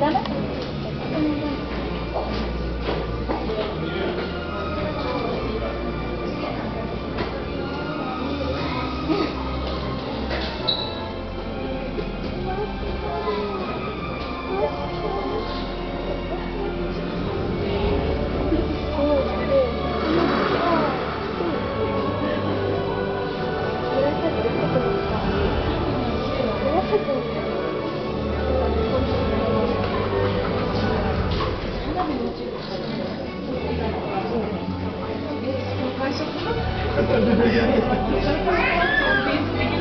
ダメ Thank you.